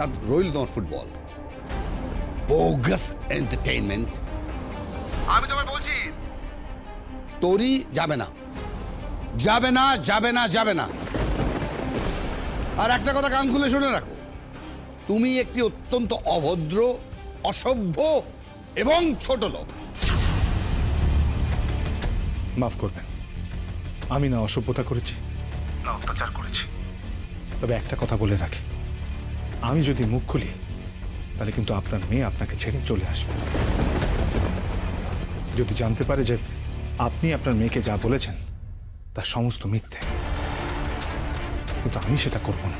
আর রইল তোমার football bogus entertainment আমি তোমায় বলছি তোরই যাবে না। যাবে না যাবে না যাবে না। আর একটা কথা কান খুলে শুনে রাখো। তুমি একটি অত্যন্ত অভদ্র অসভ্য এবং ছোট লোক। মাফ করবেন। আমি না অসভ্যতা করেছি না অত্যাচার করেছি। তবে একটা কথা বলে রাখি। আমি যদি মুখ খুলি, তাহলে কিন্তু আপনার মেয়ে আপনাকে ছেড়ে চলে আসবে। যদি জানতে পারে যে আপনি আপনার মেয়েকে যা বলেছেন তার সমস্ত মিথ্যে। কিন্তু আমি সেটা করব না।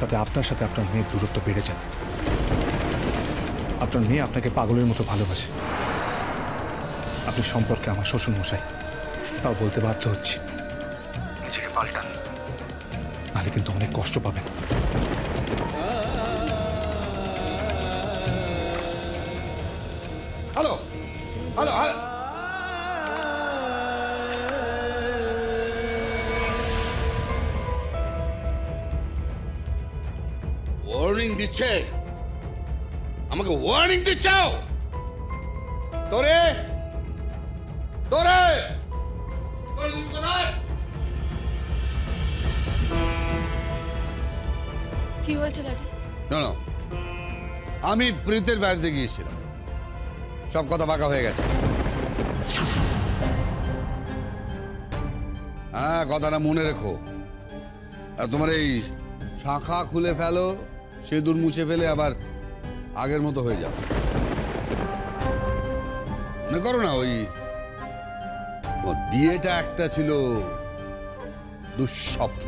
তাতে আপনার সাথে আপনার মেয়ের দূরত্ব বেড়ে যাবে। আপনার মেয়ে আপনাকে পাগলের মতো ভালোবাসে। আপনি সম্পর্কে আমার শ্বশুর মশাই তাও বলতে বাধ্য হচ্ছি। নিজেকে পাল্টান। নাহলে কিন্তু অনেক কষ্ট পাবেন। হ্যালো হ্যালো হ্যালো ওয়ার্নিং দিচ্ছে আমাকে ওয়ার্নিং দিচ্ছাও তোরে তোরে কি হয়েছে ড্যাডি না না। আমি প্রীতের বাড়িতে গিয়েছিলাম। সব কথা বাঁকা হয়ে গেছে। হ্যাঁ কথাটা মনে রেখো। আর তোমার এই শাখা খুলে ফেলো, সেদুর মুছে ফেলে আবার আগের মতো হয়ে যাও। মনে করো না, ওই বিয়েটা একটা ছিল দুঃস্বপ্ন।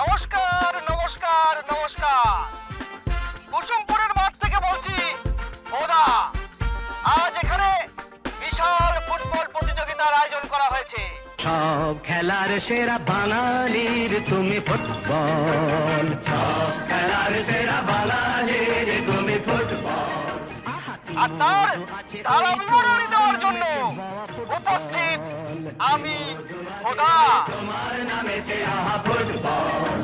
নমস্কার নমস্কার নমস্কার। কুসুমপুরের মাঠ থেকে বলছি ওদা আজ এখানে বিশাল ফুটবল প্রতিযোগিতার আয়োজন করা হয়েছে। সব খেলার সেরা বাঙালির তুমি ফুটবল। সব খেলার সেরা বাঙালির তুমি ফুটবল। আর তার ধারা বিবরণী দেওয়ার জন্য উপস্থিত আমি খোদা। তোমার নামেতে ফুটবল